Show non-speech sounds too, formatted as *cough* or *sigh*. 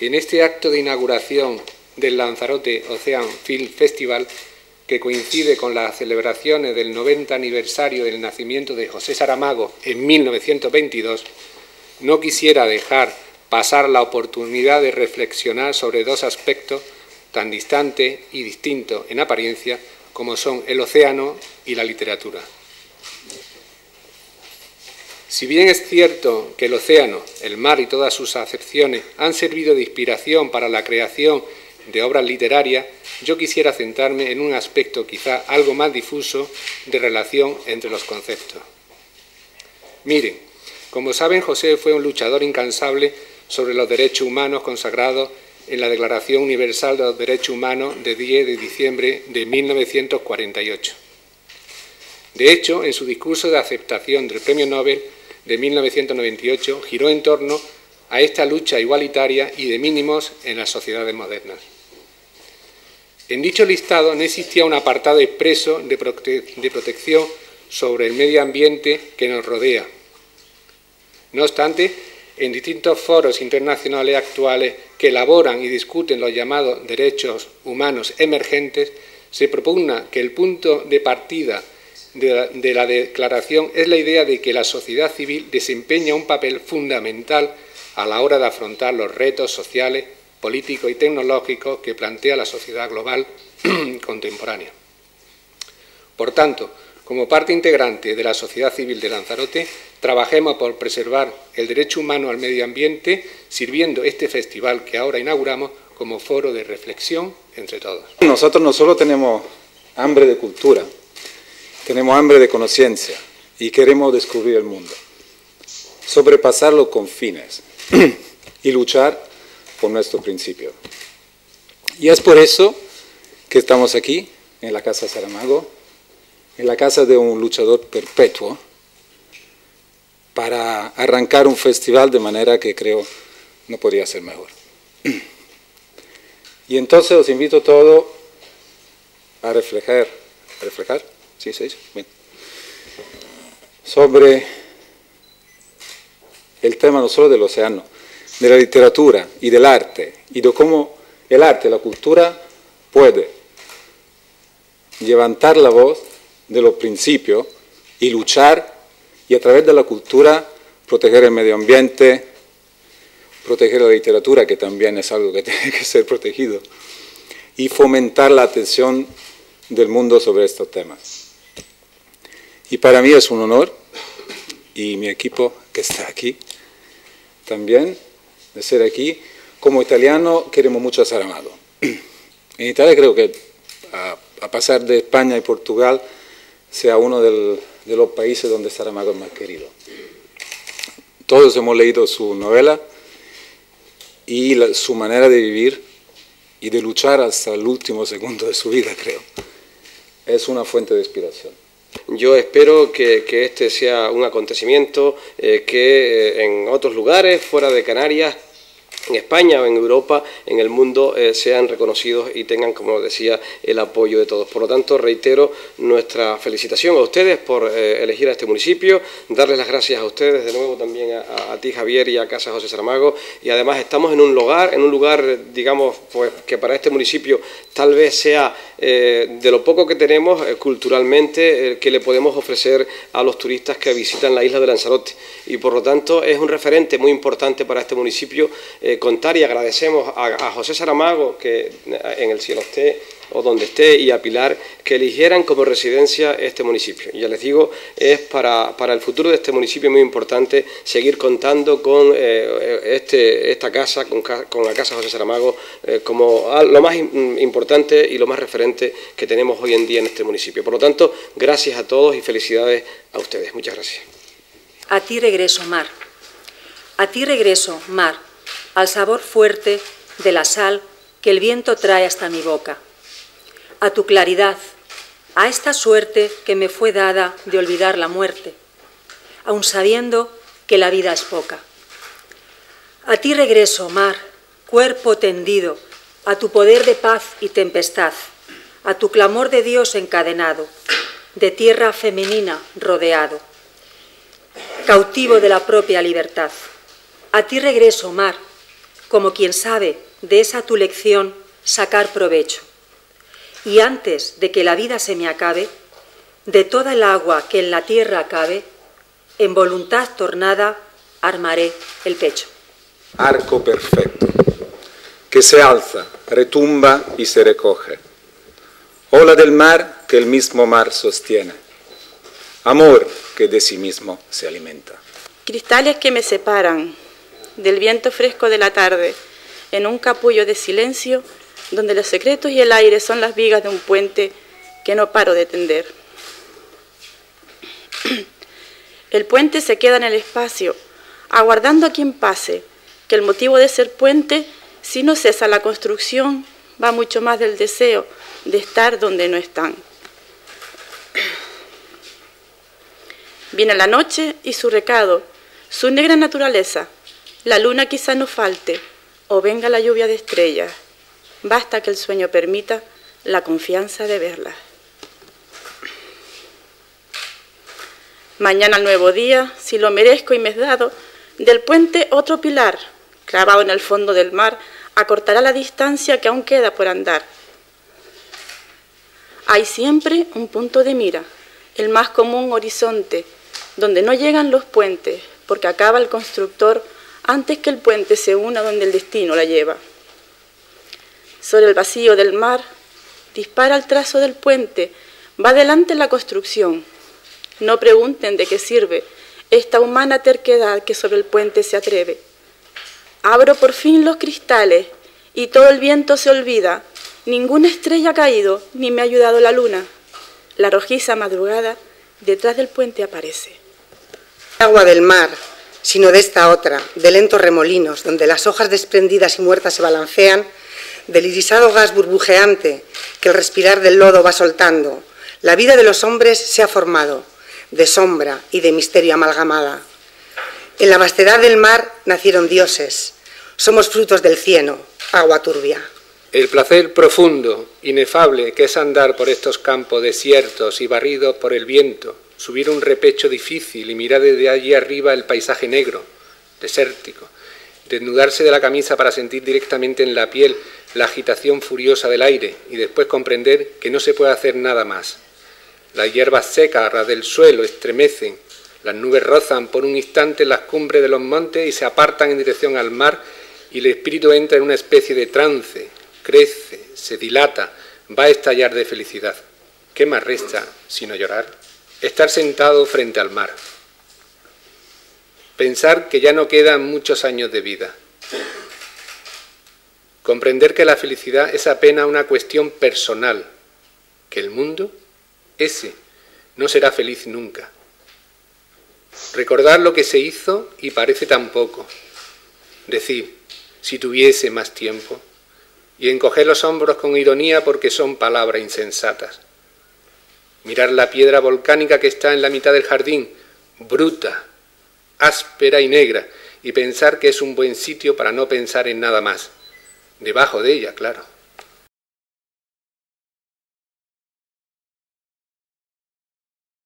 en este acto de inauguración del Lanzarote Ocean Film Festival, que coincide con las celebraciones del 90 aniversario del nacimiento de José Saramago en 1922, no quisiera dejar pasar la oportunidad de reflexionar sobre dos aspectos tan distantes y distintos en apariencia como son el océano y la literatura. Si bien es cierto que el océano, el mar y todas sus acepciones han servido de inspiración para la creación de obras literarias, yo quisiera centrarme en un aspecto quizá algo más difuso de relación entre los conceptos. Miren, como saben, José fue un luchador incansable sobre los derechos humanos consagrados en la Declaración Universal de los Derechos Humanos de 10 de diciembre de 1948. De hecho, en su discurso de aceptación del Premio Nobel de 1998 giró en torno a esta lucha igualitaria y de mínimos en las sociedades modernas. En dicho listado no existía un apartado expreso de, protección sobre el medio ambiente que nos rodea. No obstante, en distintos foros internacionales actuales que elaboran y discuten los llamados derechos humanos emergentes, se propugna que el punto de partida de la, de la, declaración es la idea de que la sociedad civil desempeña un papel fundamental a la hora de afrontar los retos sociales, políticos y tecnológicos que plantea la sociedad global *clears throat* contemporánea. Por tanto, como parte integrante de la sociedad civil de Lanzarote, trabajemos por preservar el derecho humano al medio ambiente, sirviendo este festival que ahora inauguramos como foro de reflexión entre todos. Nosotros no solo tenemos hambre de cultura, tenemos hambre de conciencia y queremos descubrir el mundo, sobrepasar los confines y luchar por nuestro principio. Y es por eso que estamos aquí, en la Casa Saramago, en la casa de un luchador perpetuo, para arrancar un festival de manera que creo no podría ser mejor. Y entonces os invito a todos a reflejar, ¿a reflejar? ¿Sí, sí, Bien. Sobre el tema no solo del océano, de la literatura y del arte, y de cómo el arte, la cultura, puede levantar la voz de los principios y luchar y a través de la cultura proteger el medio ambiente, proteger la literatura, que también es algo que *laughs* tiene que ser protegido, y fomentar la atención del mundo sobre estos temas. Y para mí es un honor, y mi equipo que está aquí también, de ser aquí. Como italiano queremos mucho a Saramago. En Italia creo que a, pasar de España y Portugal sea uno de los países donde Saramago es más querido. Todos hemos leído su novela y su manera de vivir y de luchar hasta el último segundo de su vida, creo. Es una fuente de inspiración. Yo espero que, que este sea un acontecimiento eh, que eh, en otros lugares, fuera de Canarias, en España o en Europa, en el mundo, eh, sean reconocidos y tengan, como decía, el apoyo de todos. Por lo tanto, reitero nuestra felicitación a ustedes por eh, elegir a este municipio, darles las gracias a ustedes de nuevo también a, ti, Javier, y a Casa José Saramago. Y además estamos en un lugar, en un lugar, digamos, pues que para este municipio tal vez sea eh, de lo poco que tenemos culturalmente que le podemos ofrecer a los turistas que visitan la isla de Lanzarote. Y por lo tanto es un referente muy importante para este municipio eh, contar y agradecemos a, José Saramago, que en el cielo esté, o donde esté y a Pilar que eligieran como residencia este municipio. Ya les digo, es para, para el futuro de este municipio muy importante seguir contando con eh, este, esta casa, con, la Casa José Saramago, eh, como lo más importante y lo más referente que tenemos hoy en día en este municipio. Por lo tanto, gracias a todos y felicidades a ustedes. Muchas gracias. A ti regreso, Mar. A ti regreso, Mar, al sabor fuerte de la sal que el viento trae hasta mi boca a tu claridad, a esta suerte que me fue dada de olvidar la muerte, aun sabiendo que la vida es poca. A ti regreso, mar, cuerpo tendido, a tu poder de paz y tempestad, a tu clamor de Dios encadenado, de tierra femenina rodeado, cautivo de la propia libertad. A ti regreso, mar, como quien sabe de esa tu lección sacar provecho. Y antes de que la vida se me acabe, de toda el agua que en la tierra cabe, en voluntad tornada armaré el pecho. Arco perfecto, que se alza, retumba y se recoge. Ola del mar que el mismo mar sostiene. Amor que de sí mismo se alimenta. Cristales que me separan del viento fresco de la tarde, en un capullo de silencio, donde los secretos y el aire son las vigas de un puente que no paro de tender. *clears throat* El puente se queda en el espacio, aguardando a quien pase, que el motivo de ser puente, si no cesa la construcción, va mucho más del deseo de estar donde no están. *clears throat* Viene la noche y su recado, su negra naturaleza. La luna quizá no falte, o venga la lluvia de estrellas. Basta que el sueño permita la confianza de verla. Mañana nuevo día, si lo merezco y me es dado, del puente otro pilar, clavado en el fondo del mar, acortará la distancia que aún queda por andar. Hay siempre un punto de mira, el más común horizonte, donde no llegan los puentes, porque acaba el constructor antes que el puente se una donde el destino la lleva. Sobre el vacío del mar, dispara el trazo del puente, va adelante la construcción, no pregunten de qué sirve esta humana terquedad que sobre el puente se atreve. Abro por fin los cristales y todo el viento se olvida. Ninguna estrella ha caído, ni me ha ayudado la luna. La rojiza madrugada detrás del puente aparece. Agua del mar, sino de esta otra, de lentos remolinos, donde las hojas desprendidas y muertas se balancean, del irisado gas burbujeante que el respirar del lodo va soltando. La vida de los hombres se ha formado de sombra y de misterio amalgamada. En la vastedad del mar nacieron dioses. Somos frutos del cieno, agua turbia. El placer profundo, inefable, que es andar por estos campos desiertos y barridos por el viento, subir un repecho difícil y mirar desde allí arriba el paisaje negro, desértico, desnudarse de la camisa para sentir directamente en la piel la agitación furiosa del aire y después comprender que no se puede hacer nada más, las hierbas secas ras del suelo estremecen, las nubes rozan por un instante las cumbres de los montes y se apartan en dirección al mar y el espíritu entra en una especie de trance, crece, se dilata, va a estallar de felicidad. ¿Qué más resta sino llorar? Estar sentado frente al mar. Pensar que ya no quedan muchos años de vida. Comprender que la felicidad es apenas una cuestión personal, que el mundo ese no será feliz nunca. Recordar lo que se hizo y parece tan poco. Decir, si tuviese más tiempo, y encoger los hombros con ironía porque son palabras insensatas. Mirar la piedra volcánica que está en la mitad del jardín, bruta, áspera y negra, y pensar que es un buen sitio para no pensar en nada más. Debajo de ella, claro.